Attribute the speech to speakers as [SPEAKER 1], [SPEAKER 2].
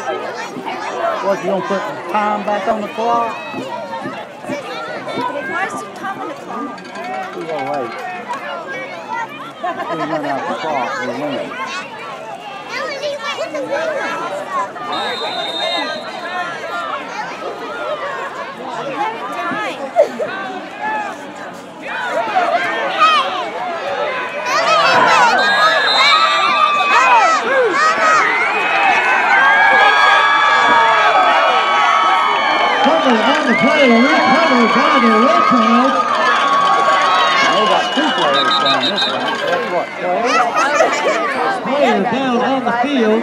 [SPEAKER 1] What, you gonna put time back on the clock?
[SPEAKER 2] Why is the time on the clock?
[SPEAKER 1] We gotta wait. We run out the clock, we win.
[SPEAKER 3] the play to recover by the
[SPEAKER 1] got two players
[SPEAKER 3] Player down on the field.